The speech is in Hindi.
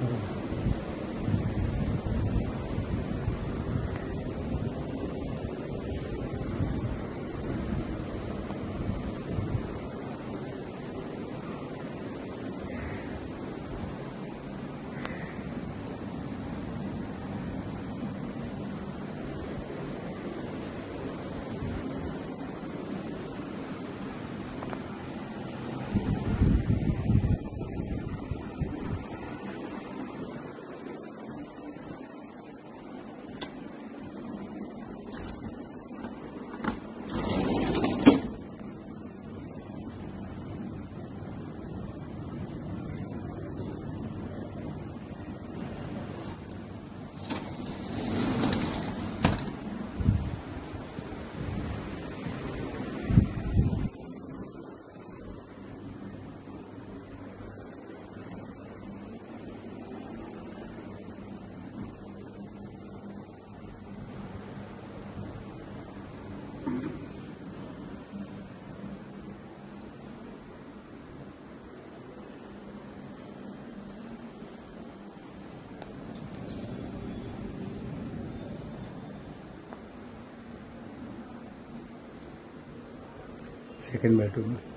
Mm-hmm. सेकंड बैठूँगा